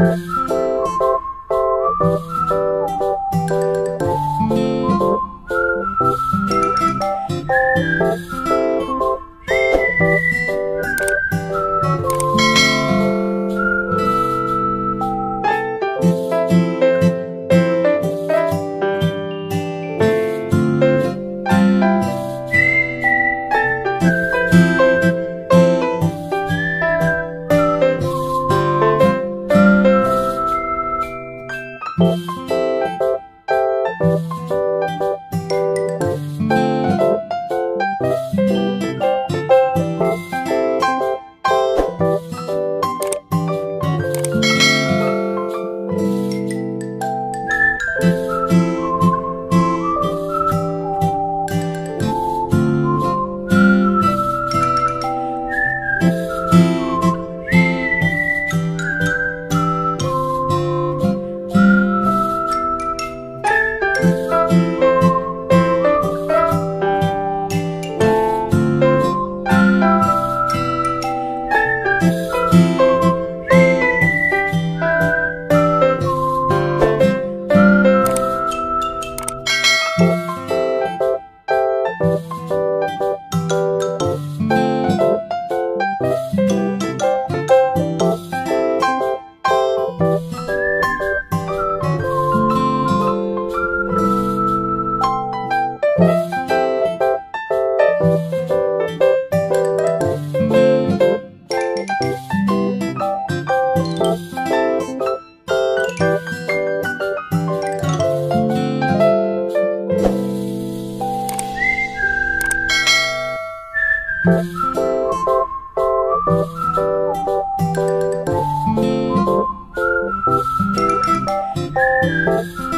Thank Bye. Thank you.